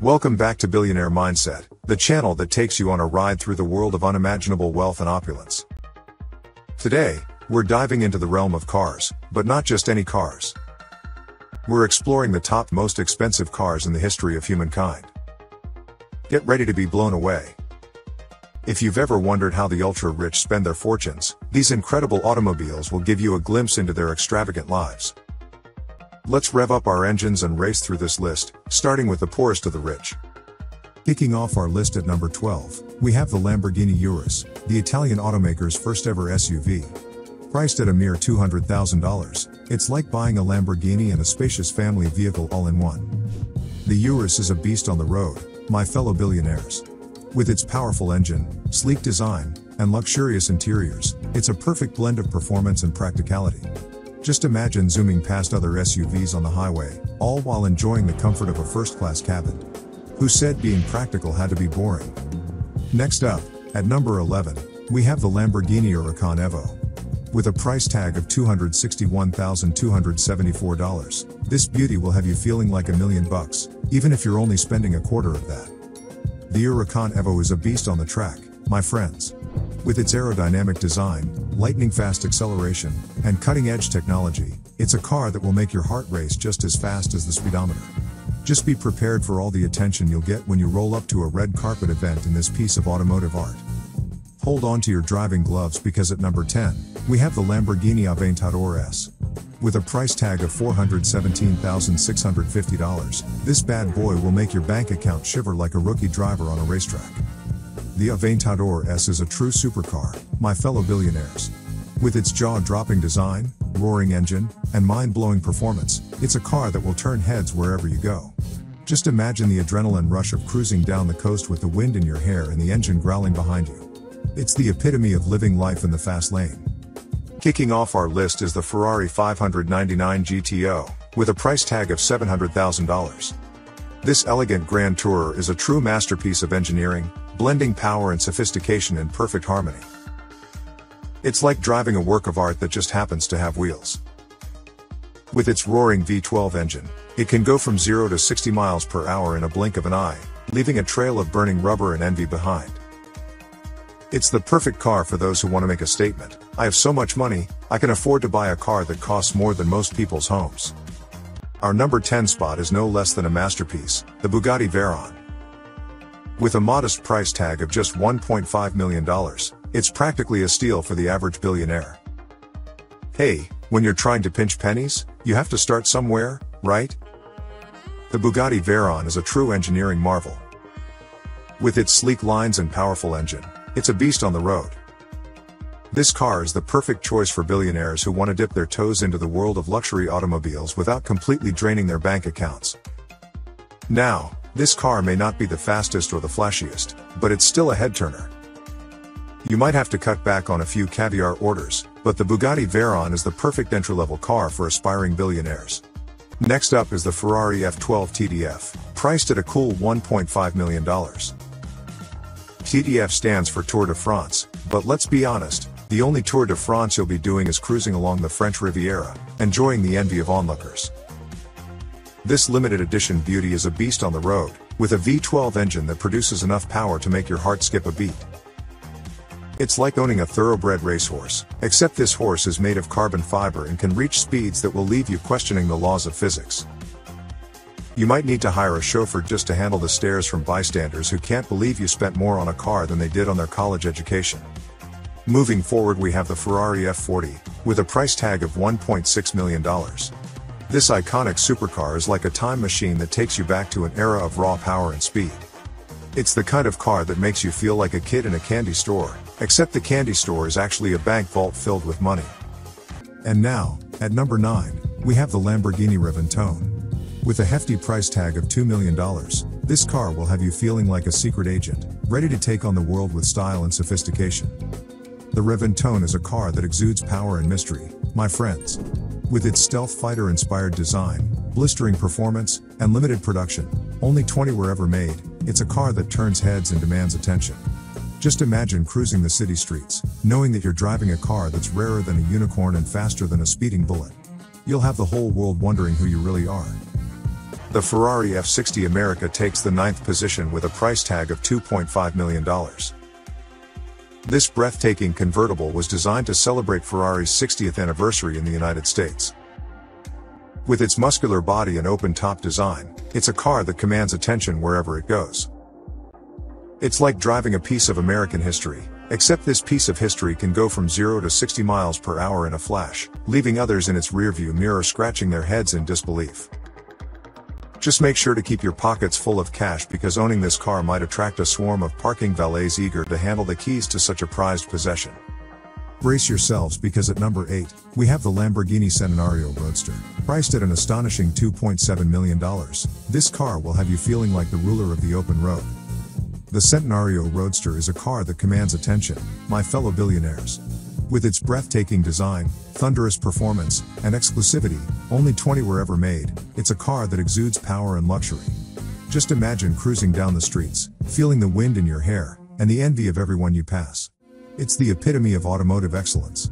Welcome back to Billionaire Mindset, the channel that takes you on a ride through the world of unimaginable wealth and opulence. Today, we're diving into the realm of cars, but not just any cars. We're exploring the top most expensive cars in the history of humankind. Get ready to be blown away. If you've ever wondered how the ultra-rich spend their fortunes, these incredible automobiles will give you a glimpse into their extravagant lives. Let's rev up our engines and race through this list, starting with the poorest of the rich. Kicking off our list at number 12, we have the Lamborghini Urus, the Italian automaker's first ever SUV. Priced at a mere $200,000, it's like buying a Lamborghini and a spacious family vehicle all in one. The Urus is a beast on the road, my fellow billionaires. With its powerful engine, sleek design, and luxurious interiors, it's a perfect blend of performance and practicality. Just imagine zooming past other SUVs on the highway, all while enjoying the comfort of a first-class cabin. Who said being practical had to be boring? Next up, at number 11, we have the Lamborghini Huracan Evo. With a price tag of $261,274, this beauty will have you feeling like a million bucks, even if you're only spending a quarter of that. The Huracan Evo is a beast on the track, my friends. With its aerodynamic design, lightning fast acceleration, and cutting edge technology, it's a car that will make your heart race just as fast as the speedometer. Just be prepared for all the attention you'll get when you roll up to a red carpet event in this piece of automotive art. Hold on to your driving gloves because at number 10, we have the Lamborghini Aventador S. With a price tag of $417,650, this bad boy will make your bank account shiver like a rookie driver on a racetrack. The Aventador S is a true supercar, my fellow billionaires. With its jaw-dropping design, roaring engine, and mind-blowing performance, it's a car that will turn heads wherever you go. Just imagine the adrenaline rush of cruising down the coast with the wind in your hair and the engine growling behind you. It's the epitome of living life in the fast lane. Kicking off our list is the Ferrari 599 GTO, with a price tag of $700,000. This elegant Grand Tourer is a true masterpiece of engineering, blending power and sophistication in perfect harmony. It's like driving a work of art that just happens to have wheels. With its roaring V12 engine, it can go from 0 to 60 miles per hour in a blink of an eye, leaving a trail of burning rubber and envy behind. It's the perfect car for those who want to make a statement. I have so much money, I can afford to buy a car that costs more than most people's homes. Our number 10 spot is no less than a masterpiece, the Bugatti Veyron. With a modest price tag of just $1.5 million, it's practically a steal for the average billionaire. Hey, when you're trying to pinch pennies, you have to start somewhere, right? The Bugatti Veyron is a true engineering marvel. With its sleek lines and powerful engine, it's a beast on the road. This car is the perfect choice for billionaires who want to dip their toes into the world of luxury automobiles without completely draining their bank accounts. Now, this car may not be the fastest or the flashiest, but it's still a head-turner. You might have to cut back on a few caviar orders, but the Bugatti Veyron is the perfect entry-level car for aspiring billionaires. Next up is the Ferrari F12 TDF, priced at a cool $1.5 million. TDF stands for Tour de France, but let's be honest, the only Tour de France you'll be doing is cruising along the French Riviera, enjoying the envy of onlookers. This limited edition beauty is a beast on the road, with a V12 engine that produces enough power to make your heart skip a beat. It's like owning a thoroughbred racehorse, except this horse is made of carbon fiber and can reach speeds that will leave you questioning the laws of physics. You might need to hire a chauffeur just to handle the stares from bystanders who can't believe you spent more on a car than they did on their college education. Moving forward we have the Ferrari F40, with a price tag of $1.6 million. This iconic supercar is like a time machine that takes you back to an era of raw power and speed. It's the kind of car that makes you feel like a kid in a candy store, except the candy store is actually a bank vault filled with money. And now, at number 9, we have the Lamborghini Reventone. With a hefty price tag of $2 million, this car will have you feeling like a secret agent, ready to take on the world with style and sophistication. The Reventone is a car that exudes power and mystery, my friends. With its stealth fighter inspired design, blistering performance, and limited production, only 20 were ever made, it's a car that turns heads and demands attention. Just imagine cruising the city streets, knowing that you're driving a car that's rarer than a unicorn and faster than a speeding bullet. You'll have the whole world wondering who you really are. The Ferrari F60 America takes the ninth position with a price tag of $2.5 million. This breathtaking convertible was designed to celebrate Ferrari's 60th anniversary in the United States. With its muscular body and open-top design, it's a car that commands attention wherever it goes. It's like driving a piece of American history, except this piece of history can go from 0 to 60 miles per hour in a flash, leaving others in its rearview mirror scratching their heads in disbelief. Just make sure to keep your pockets full of cash because owning this car might attract a swarm of parking valets eager to handle the keys to such a prized possession. Brace yourselves because at number 8, we have the Lamborghini Centenario Roadster. Priced at an astonishing $2.7 million, this car will have you feeling like the ruler of the open road. The Centenario Roadster is a car that commands attention, my fellow billionaires. With its breathtaking design, thunderous performance, and exclusivity, only 20 were ever made, it's a car that exudes power and luxury. Just imagine cruising down the streets, feeling the wind in your hair, and the envy of everyone you pass. It's the epitome of automotive excellence.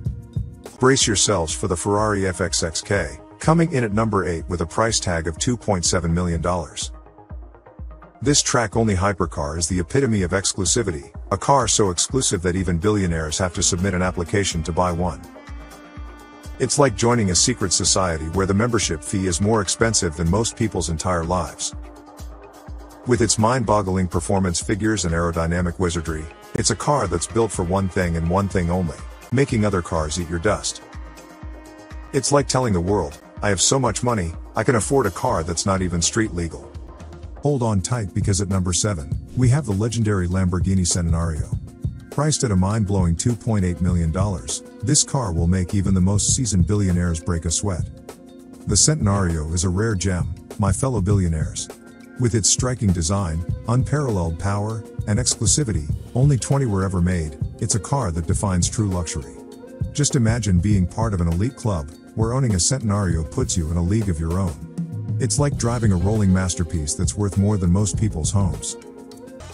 Brace yourselves for the Ferrari FXXK, coming in at number 8 with a price tag of $2.7 million. This track-only hypercar is the epitome of exclusivity, a car so exclusive that even billionaires have to submit an application to buy one. It's like joining a secret society where the membership fee is more expensive than most people's entire lives. With its mind-boggling performance figures and aerodynamic wizardry, it's a car that's built for one thing and one thing only, making other cars eat your dust. It's like telling the world, I have so much money, I can afford a car that's not even street legal. Hold on tight because at number 7, we have the legendary Lamborghini Centenario. Priced at a mind-blowing $2.8 million, this car will make even the most seasoned billionaires break a sweat. The Centenario is a rare gem, my fellow billionaires. With its striking design, unparalleled power, and exclusivity, only 20 were ever made, it's a car that defines true luxury. Just imagine being part of an elite club, where owning a Centenario puts you in a league of your own. It's like driving a rolling masterpiece that's worth more than most people's homes.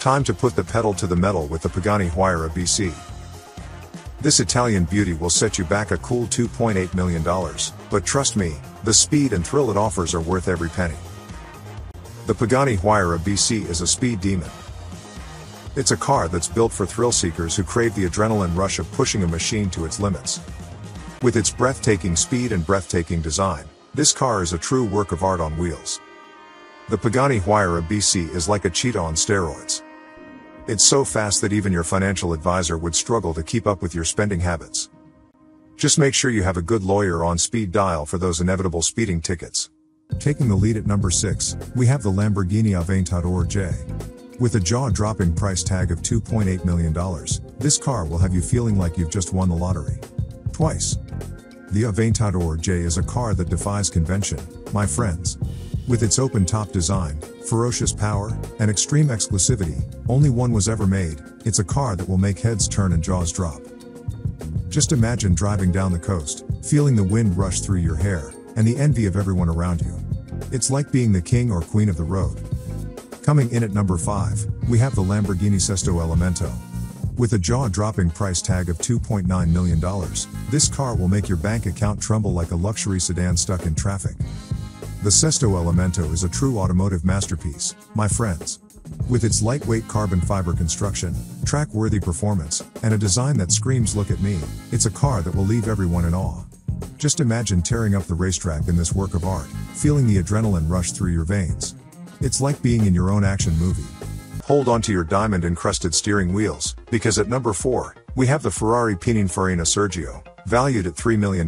Time to put the pedal to the metal with the Pagani Huayra BC. This Italian beauty will set you back a cool $2.8 million, but trust me, the speed and thrill it offers are worth every penny. The Pagani Huayra BC is a speed demon. It's a car that's built for thrill seekers who crave the adrenaline rush of pushing a machine to its limits. With its breathtaking speed and breathtaking design, this car is a true work of art on wheels. The Pagani Huayra BC is like a cheetah on steroids. It's so fast that even your financial advisor would struggle to keep up with your spending habits. Just make sure you have a good lawyer on speed dial for those inevitable speeding tickets. Taking the lead at number 6, we have the Lamborghini Aventador J. With a jaw-dropping price tag of $2.8 million, this car will have you feeling like you've just won the lottery. Twice. The Aventador J is a car that defies convention, my friends. With its open-top design, ferocious power, and extreme exclusivity, only one was ever made, it's a car that will make heads turn and jaws drop. Just imagine driving down the coast, feeling the wind rush through your hair, and the envy of everyone around you. It's like being the king or queen of the road. Coming in at number 5, we have the Lamborghini Sesto Elemento. With a jaw-dropping price tag of $2.9 million, this car will make your bank account tremble like a luxury sedan stuck in traffic. The Sesto Elemento is a true automotive masterpiece, my friends. With its lightweight carbon fiber construction, track-worthy performance, and a design that screams look at me, it's a car that will leave everyone in awe. Just imagine tearing up the racetrack in this work of art, feeling the adrenaline rush through your veins. It's like being in your own action movie. Hold on to your diamond encrusted steering wheels, because at number 4, we have the Ferrari Pininfarina Sergio, valued at $3 million.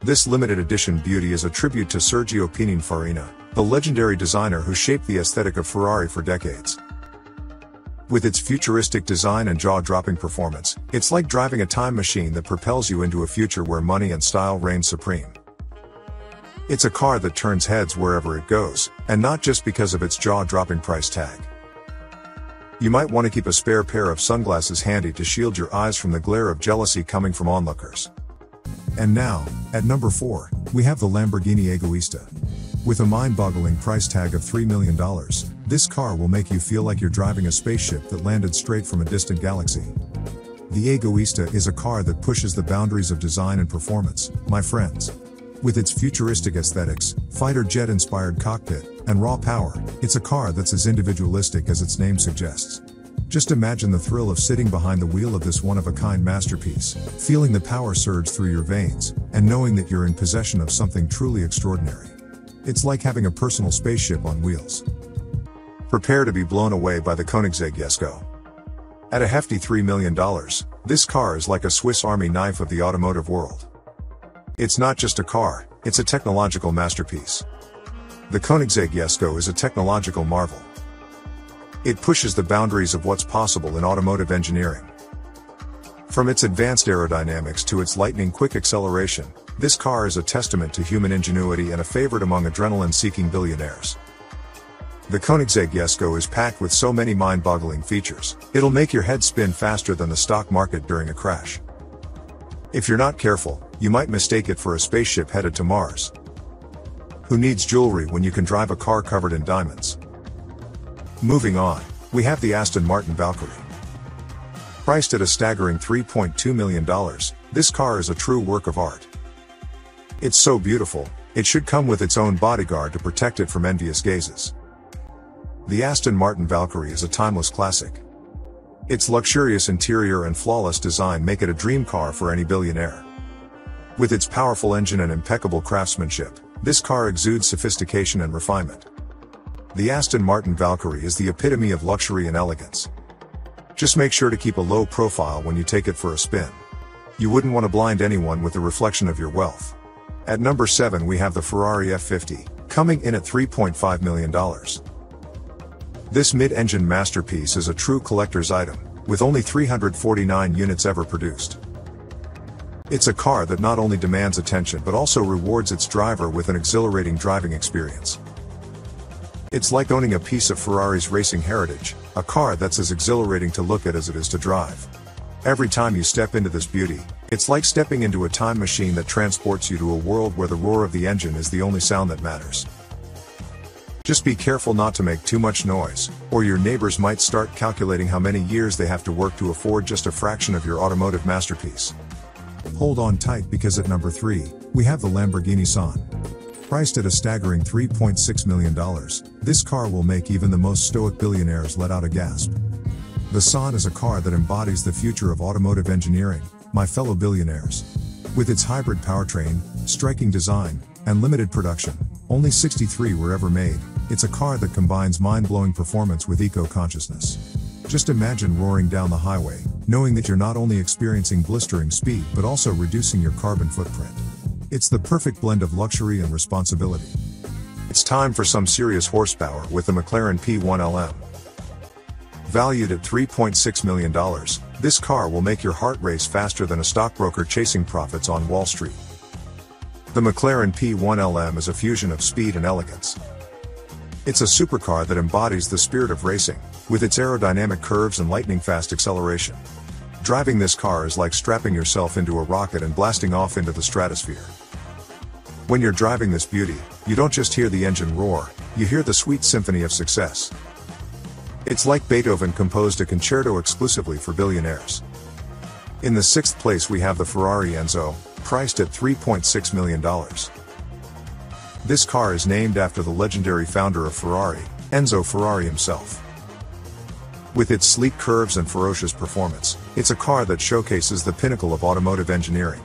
This limited edition beauty is a tribute to Sergio Pininfarina, the legendary designer who shaped the aesthetic of Ferrari for decades. With its futuristic design and jaw-dropping performance, it's like driving a time machine that propels you into a future where money and style reign supreme. It's a car that turns heads wherever it goes, and not just because of its jaw-dropping price tag. You might want to keep a spare pair of sunglasses handy to shield your eyes from the glare of jealousy coming from onlookers. And now, at number 4, we have the Lamborghini Egoista. With a mind-boggling price tag of $3 million, this car will make you feel like you're driving a spaceship that landed straight from a distant galaxy. The Egoista is a car that pushes the boundaries of design and performance, my friends. With its futuristic aesthetics, fighter jet inspired cockpit, and raw power, it's a car that's as individualistic as its name suggests. Just imagine the thrill of sitting behind the wheel of this one of a kind masterpiece, feeling the power surge through your veins, and knowing that you're in possession of something truly extraordinary. It's like having a personal spaceship on wheels. Prepare to be blown away by the Koenigsegg Jesko. At a hefty $3 million, this car is like a Swiss army knife of the automotive world. It's not just a car, it's a technological masterpiece. The Koenigsegg Jesko is a technological marvel. It pushes the boundaries of what's possible in automotive engineering. From its advanced aerodynamics to its lightning-quick acceleration, this car is a testament to human ingenuity and a favorite among adrenaline-seeking billionaires. The Koenigsegg Jesko is packed with so many mind-boggling features, it'll make your head spin faster than the stock market during a crash. If you're not careful, you might mistake it for a spaceship headed to Mars. Who needs jewelry when you can drive a car covered in diamonds? Moving on, we have the Aston Martin Valkyrie. Priced at a staggering $3.2 million, this car is a true work of art. It's so beautiful, it should come with its own bodyguard to protect it from envious gazes. The Aston Martin Valkyrie is a timeless classic. Its luxurious interior and flawless design make it a dream car for any billionaire. With its powerful engine and impeccable craftsmanship, this car exudes sophistication and refinement. The Aston Martin Valkyrie is the epitome of luxury and elegance. Just make sure to keep a low profile when you take it for a spin. You wouldn't want to blind anyone with the reflection of your wealth. At number 7 we have the Ferrari F50, coming in at $3.5 million. This mid-engine masterpiece is a true collector's item, with only 349 units ever produced. It's a car that not only demands attention but also rewards its driver with an exhilarating driving experience. It's like owning a piece of Ferrari's racing heritage, a car that's as exhilarating to look at as it is to drive. Every time you step into this beauty, it's like stepping into a time machine that transports you to a world where the roar of the engine is the only sound that matters. Just be careful not to make too much noise, or your neighbors might start calculating how many years they have to work to afford just a fraction of your automotive masterpiece. Hold on tight because at number 3, we have the Lamborghini Sián. Priced at a staggering $3.6 million, this car will make even the most stoic billionaires let out a gasp. The Sián is a car that embodies the future of automotive engineering, my fellow billionaires. With its hybrid powertrain, striking design, and limited production, only 63 were ever made, it's a car that combines mind-blowing performance with eco-consciousness. Just imagine roaring down the highway, knowing that you're not only experiencing blistering speed but also reducing your carbon footprint. It's the perfect blend of luxury and responsibility. It's time for some serious horsepower with the McLaren P1LM. Valued at $3.6 million, this car will make your heart race faster than a stockbroker chasing profits on Wall Street. The McLaren P1LM is a fusion of speed and elegance. It's a supercar that embodies the spirit of racing, with its aerodynamic curves and lightning-fast acceleration. Driving this car is like strapping yourself into a rocket and blasting off into the stratosphere. When you're driving this beauty, you don't just hear the engine roar, you hear the sweet symphony of success. It's like Beethoven composed a concerto exclusively for billionaires. In the sixth place we have the Ferrari Enzo, priced at $3.6 million. This car is named after the legendary founder of Ferrari, Enzo Ferrari himself. With its sleek curves and ferocious performance, it's a car that showcases the pinnacle of automotive engineering.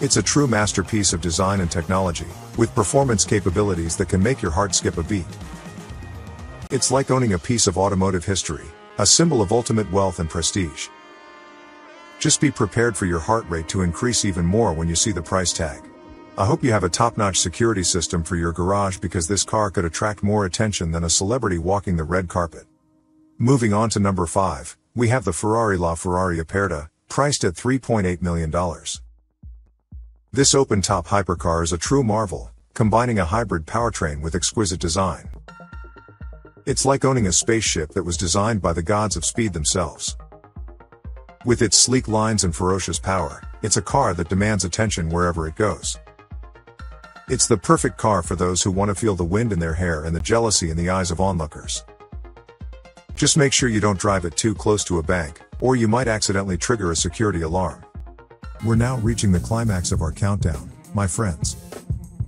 It's a true masterpiece of design and technology, with performance capabilities that can make your heart skip a beat. It's like owning a piece of automotive history, a symbol of ultimate wealth and prestige. Just be prepared for your heart rate to increase even more when you see the price tag. I hope you have a top-notch security system for your garage because this car could attract more attention than a celebrity walking the red carpet. Moving on to number 5, we have the Ferrari LaFerrari Aperta, priced at $3.8 million. This open-top hypercar is a true marvel, combining a hybrid powertrain with exquisite design. It's like owning a spaceship that was designed by the gods of speed themselves. With its sleek lines and ferocious power, it's a car that demands attention wherever it goes. It's the perfect car for those who want to feel the wind in their hair and the jealousy in the eyes of onlookers. Just make sure you don't drive it too close to a bank, or you might accidentally trigger a security alarm. We're now reaching the climax of our countdown, my friends.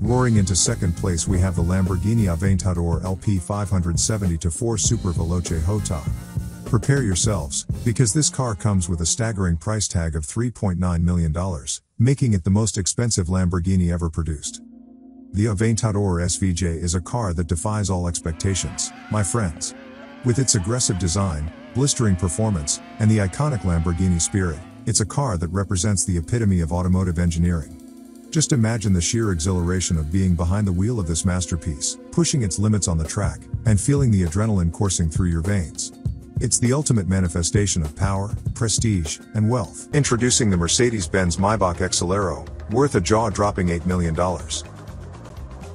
Roaring into second place we have the Lamborghini Aventador LP 570-4 Super Veloce Jota. Prepare yourselves, because this car comes with a staggering price tag of $3.9 million, making it the most expensive Lamborghini ever produced. The Aventador SVJ is a car that defies all expectations, my friends. With its aggressive design, blistering performance, and the iconic Lamborghini spirit, it's a car that represents the epitome of automotive engineering. Just imagine the sheer exhilaration of being behind the wheel of this masterpiece, pushing its limits on the track, and feeling the adrenaline coursing through your veins. It's the ultimate manifestation of power, prestige, and wealth. Introducing the Mercedes-Benz Maybach Exelero, worth a jaw-dropping $8 million.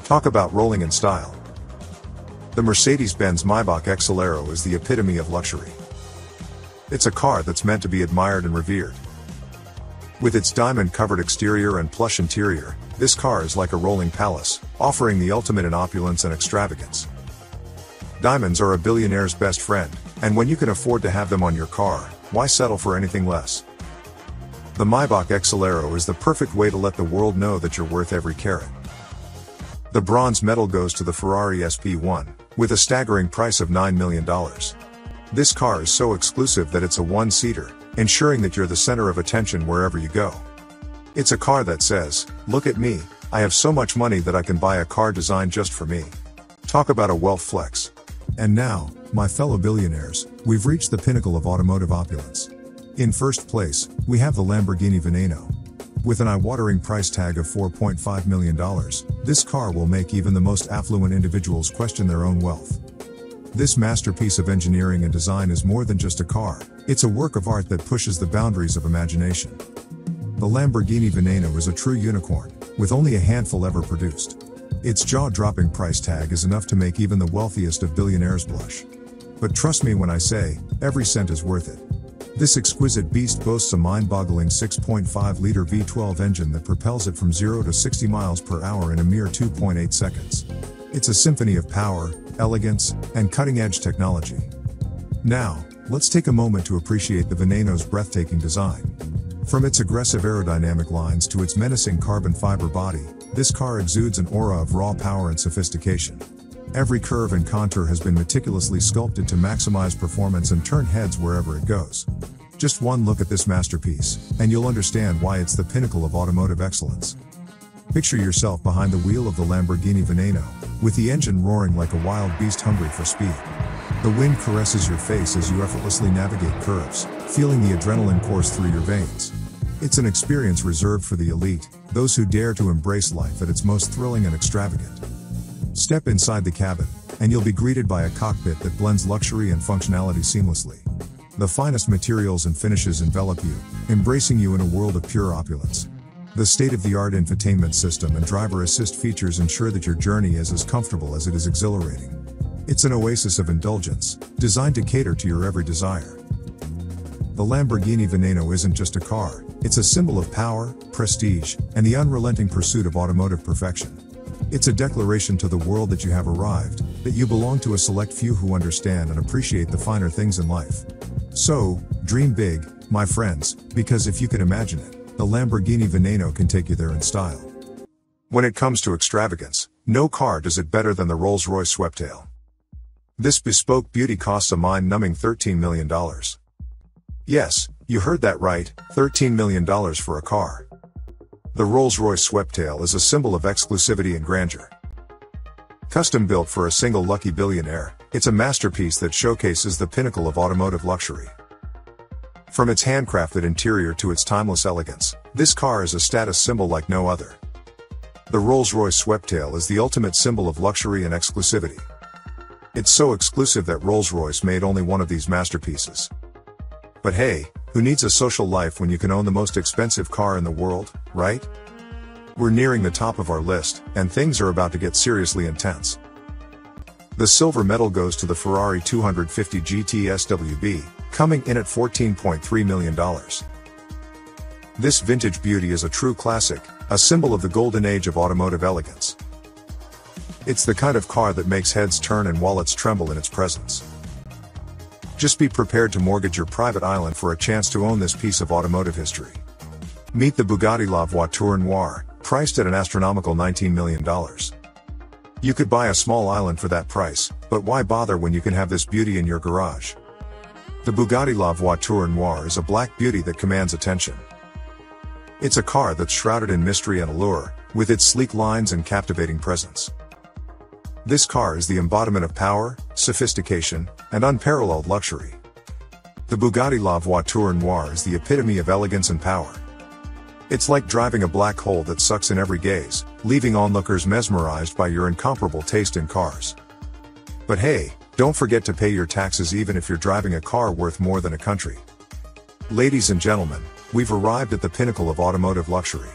Talk about rolling in style. The Mercedes-Benz Maybach Exelero is the epitome of luxury. It's a car that's meant to be admired and revered. With its diamond-covered exterior and plush interior, this car is like a rolling palace, offering the ultimate in opulence and extravagance. Diamonds are a billionaire's best friend, and when you can afford to have them on your car, why settle for anything less? The Maybach Exelero is the perfect way to let the world know that you're worth every carat. The bronze medal goes to the Ferrari SP1, with a staggering price of $9 million. This car is so exclusive that it's a one-seater, ensuring that you're the center of attention wherever you go. It's a car that says, look at me, I have so much money that I can buy a car designed just for me. Talk about a wealth flex. And now, my fellow billionaires, we've reached the pinnacle of automotive opulence. In first place, we have the Lamborghini Veneno. With an eye-watering price tag of $4.5 million, this car will make even the most affluent individuals question their own wealth. This masterpiece of engineering and design is more than just a car, it's a work of art that pushes the boundaries of imagination. The Lamborghini Veneno is a true unicorn, with only a handful ever produced. Its jaw-dropping price tag is enough to make even the wealthiest of billionaires blush. But trust me when I say, every cent is worth it. This exquisite beast boasts a mind-boggling 6.5-liter V12 engine that propels it from 0 to 60 miles per hour in a mere 2.8 seconds. It's a symphony of power, elegance, and cutting-edge technology. Now, let's take a moment to appreciate the Veneno's breathtaking design. From its aggressive aerodynamic lines to its menacing carbon fiber body, this car exudes an aura of raw power and sophistication. Every curve and contour has been meticulously sculpted to maximize performance and turn heads wherever it goes. Just one look at this masterpiece, and you'll understand why it's the pinnacle of automotive excellence. Picture yourself behind the wheel of the Lamborghini Veneno, with the engine roaring like a wild beast hungry for speed. The wind caresses your face as you effortlessly navigate curves, feeling the adrenaline course through your veins. It's an experience reserved for the elite, those who dare to embrace life at its most thrilling and extravagant. Step inside the cabin, and you'll be greeted by a cockpit that blends luxury and functionality seamlessly. The finest materials and finishes envelop you, embracing you in a world of pure opulence. The state-of-the-art infotainment system and driver assist features ensure that your journey is as comfortable as it is exhilarating. It's an oasis of indulgence, designed to cater to your every desire. The Lamborghini Veneno isn't just a car, it's a symbol of power, prestige, and the unrelenting pursuit of automotive perfection. It's a declaration to the world that you have arrived, that you belong to a select few who understand and appreciate the finer things in life. So, dream big, my friends, because if you can imagine it, the Lamborghini Veneno can take you there in style. When it comes to extravagance, no car does it better than the Rolls-Royce Sweptail. This bespoke beauty costs a mind-numbing $13 million. Yes, you heard that right, $13 million for a car. The Rolls-Royce Sweptail is a symbol of exclusivity and grandeur. Custom built for a single lucky billionaire, it's a masterpiece that showcases the pinnacle of automotive luxury. From its handcrafted interior to its timeless elegance, this car is a status symbol like no other. The Rolls-Royce Sweptail is the ultimate symbol of luxury and exclusivity. It's so exclusive that Rolls-Royce made only one of these masterpieces. But hey, who needs a social life when you can own the most expensive car in the world, right? We're nearing the top of our list, and things are about to get seriously intense. The silver medal goes to the Ferrari 250 GT SWB, coming in at $14.3 million. This vintage beauty is a true classic, a symbol of the golden age of automotive elegance. It's the kind of car that makes heads turn and wallets tremble in its presence. Just be prepared to mortgage your private island for a chance to own this piece of automotive history. Meet the Bugatti La Voiture Noire, priced at an astronomical $19 million. You could buy a small island for that price, but why bother when you can have this beauty in your garage? The Bugatti La Voiture Noire is a black beauty that commands attention. It's a car that's shrouded in mystery and allure, with its sleek lines and captivating presence. This car is the embodiment of power, sophistication, and unparalleled luxury. The Bugatti La Voiture Noire is the epitome of elegance and power. It's like driving a black hole that sucks in every gaze, leaving onlookers mesmerized by your incomparable taste in cars. But hey, don't forget to pay your taxes even if you're driving a car worth more than a country. Ladies and gentlemen, we've arrived at the pinnacle of automotive luxury.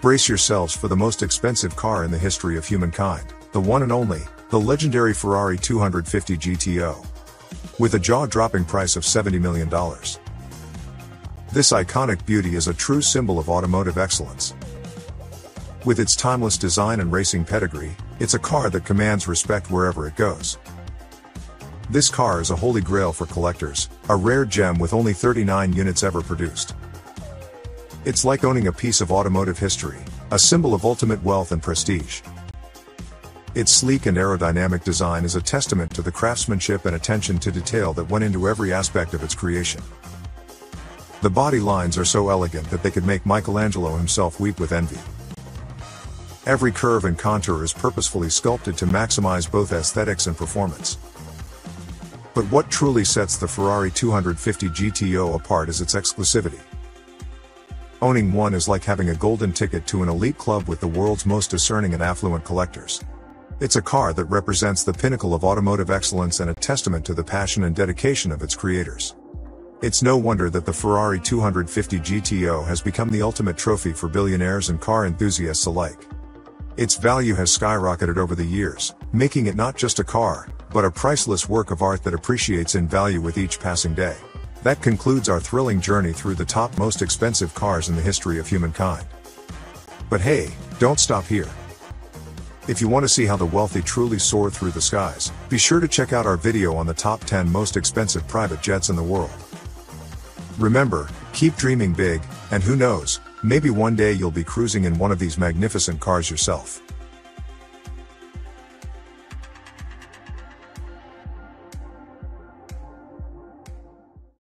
Brace yourselves for the most expensive car in the history of humankind, the one and only, the legendary Ferrari 250 GTO. With a jaw-dropping price of $70 million. This iconic beauty is a true symbol of automotive excellence. With its timeless design and racing pedigree, it's a car that commands respect wherever it goes. This car is a holy grail for collectors, a rare gem with only 39 units ever produced. It's like owning a piece of automotive history, a symbol of ultimate wealth and prestige. Its sleek and aerodynamic design is a testament to the craftsmanship and attention to detail that went into every aspect of its creation. The body lines are so elegant that they could make Michelangelo himself weep with envy. Every curve and contour is purposefully sculpted to maximize both aesthetics and performance. But what truly sets the Ferrari 250 GTO apart is its exclusivity. Owning one is like having a golden ticket to an elite club with the world's most discerning and affluent collectors. It's a car that represents the pinnacle of automotive excellence and a testament to the passion and dedication of its creators. It's no wonder that the Ferrari 250 GTO has become the ultimate trophy for billionaires and car enthusiasts alike. Its value has skyrocketed over the years, making it not just a car, but a priceless work of art that appreciates in value with each passing day. That concludes our thrilling journey through the top most expensive cars in the history of humankind. But hey, don't stop here. If you want to see how the wealthy truly soar through the skies, be sure to check out our video on the top 10 most expensive private jets in the world. Remember, keep dreaming big, and who knows, maybe one day you'll be cruising in one of these magnificent cars yourself.